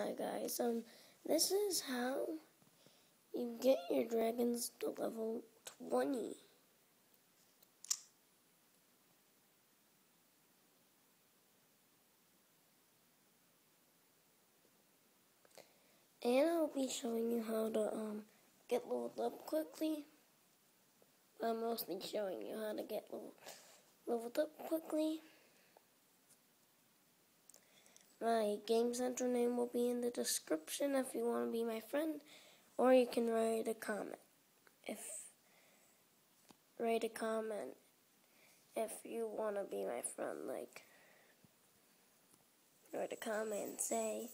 Hi guys, um, this is how you get your dragons to level 20. And I'll be showing you how to um, get leveled up quickly. I'm mostly showing you how to get leveled up quickly. My Game Center name will be in the description if you want to be my friend, or you can write a comment. If write a comment if you want to be my friend, like write a comment, and say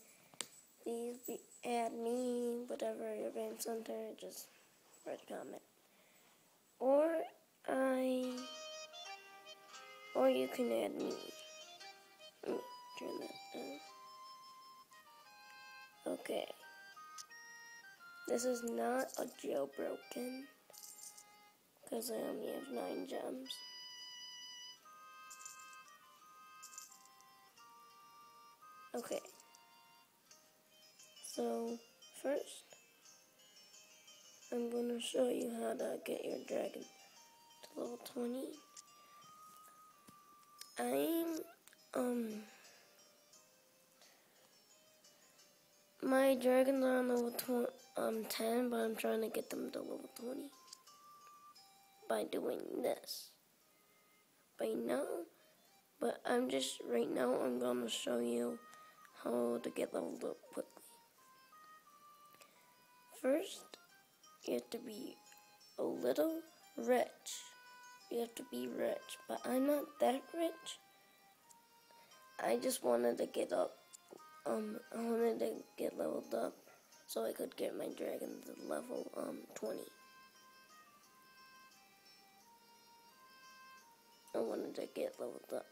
please be, add me, whatever your Game Center, just write a comment. Or I, or you can add me. Mm, turn that This is not a jailbroken. Because I only have nine gems. Okay. So, first, I'm going to show you how to get your dragon to level 20. I'm, um... My dragons are on level um, 10, but I'm trying to get them to level 20 by doing this. By now, but I'm just, right now, I'm going to show you how to get leveled up quickly. First, you have to be a little rich. You have to be rich, but I'm not that rich. I just wanted to get up um, I wanted to get leveled up so I could get my dragon to level um 20. I wanted to get leveled up.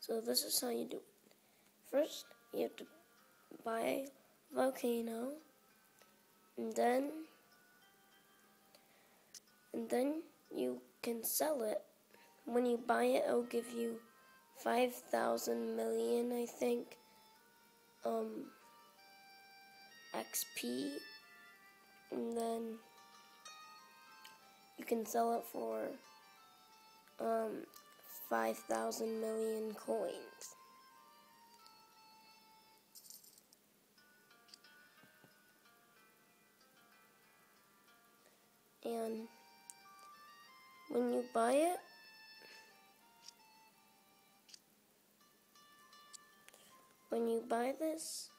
So this is how you do it. First, you have to buy volcano, and then and then you can sell it. When you buy it, it'll give you 5,000 million, I think um, XP, and then you can sell it for um, 5,000 million coins. And when you buy it, when you buy this,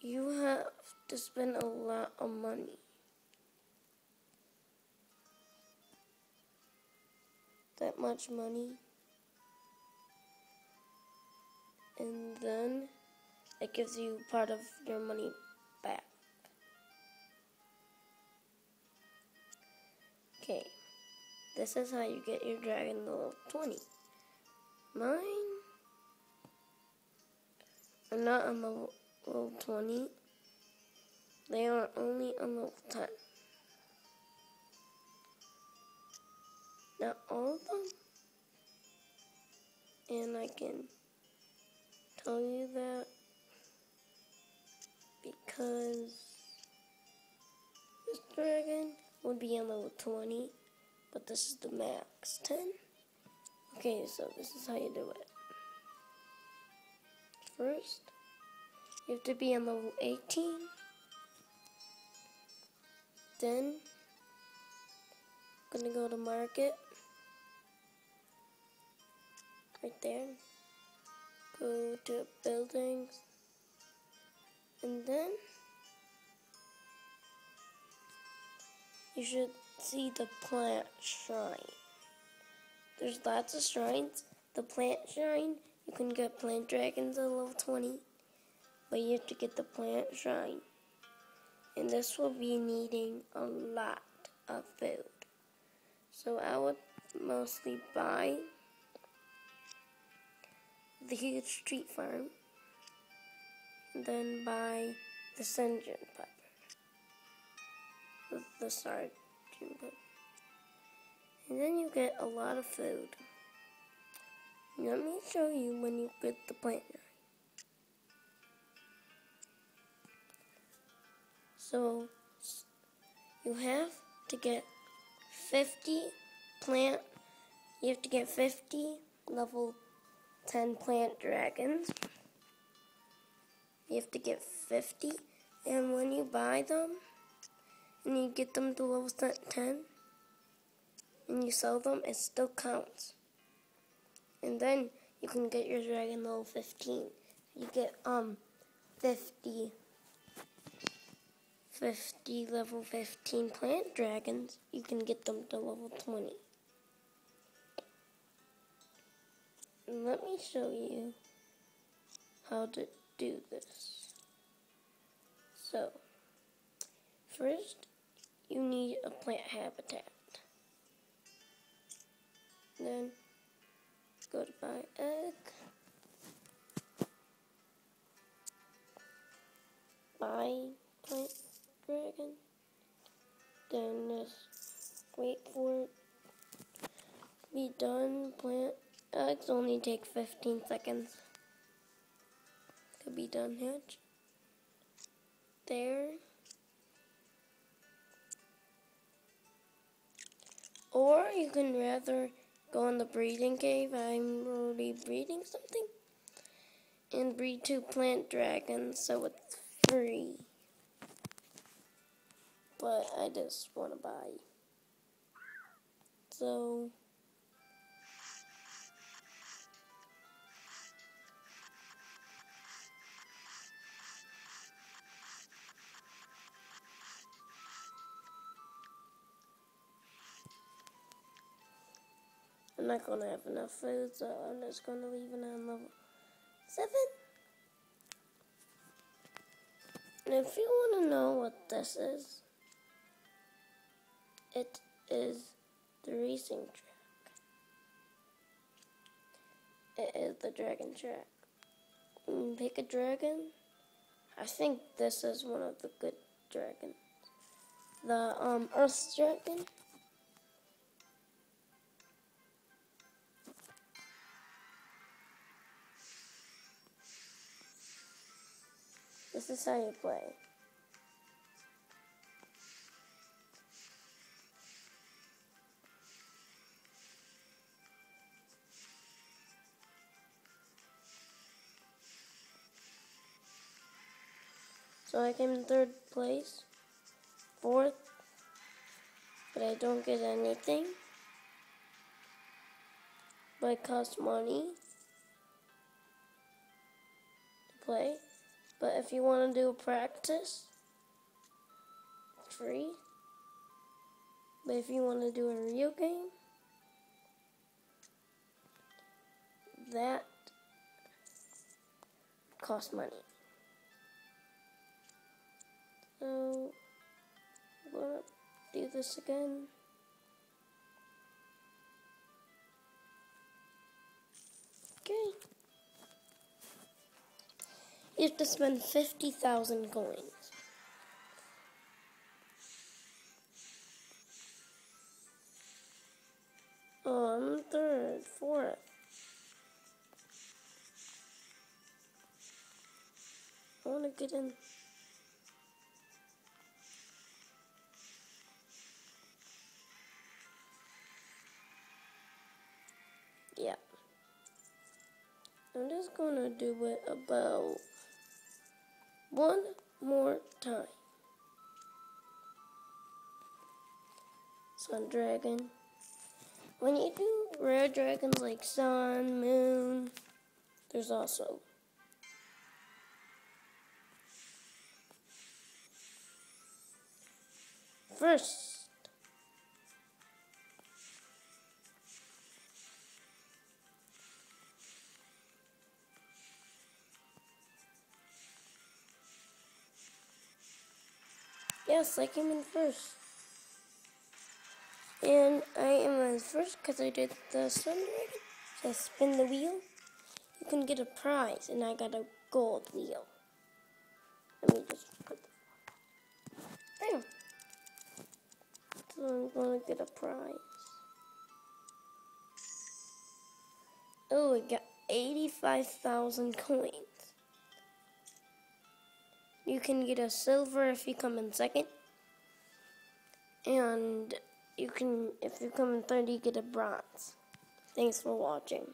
you have to spend a lot of money. That much money. And then it gives you part of your money back. Okay. This is how you get your dragon level 20. Mine are not on level, level 20. They are only on level 10. Not all of them. And I can tell you that because this dragon would be on level 20 but this is the max 10 okay so this is how you do it. First you have to be on level 18 then I'm gonna go to market. Right there. Go to buildings. And then you should see the plant shrine. There's lots of shrines. The plant shrine, you can get plant dragons at level 20, but you have to get the plant shrine. And this will be needing a lot of food. So I would mostly buy the huge treat farm, and then buy the Senjin pepper, the, the sard and then you get a lot of food. Let me show you when you get the plant. So you have to get 50 plant, you have to get 50 level 10 plant dragons. You have to get 50, and when you buy them, and you get them to level 10, and you sell them, it still counts. And then you can get your dragon level 15. You get um 50 50 level 15 plant dragons, you can get them to level 20. Let me show you how to do this. So, first you need a plant habitat. Then go to buy egg. Buy plant dragon. Then just wait for it be done. Plant eggs only take 15 seconds to be done hatch. There. Or you can rather go in the breeding cave. I'm already breeding something. And breed two plant dragons, so it's free but I just want to buy. So. Not going to have enough food, so I'm just going to leave it on level 7. And if you want to know what this is, it is the racing track. It is the dragon track. pick a dragon. I think this is one of the good dragons. The um Earth dragon. This is how you play. So I came in third place, fourth, but I don't get anything. But it costs money to play. But if you want to do a practice, free. But if you want to do a real game, that costs money. So, I'm gonna do this again. You have to spend 50,000 coins. On third, fourth. I want to get in. Yeah. I'm just gonna do it about one more time. Sun Dragon. When you do rare dragons like Sun, Moon, there's also First, Yes, I came in first. And I am in first because I did the dragon. So spin the wheel. You can get a prize, and I got a gold wheel. Let me just put there. So I'm going to get a prize. Oh, I got 85,000 coins. You can get a silver if you come in second. And you can, if you come in third, you get a bronze. Thanks for watching.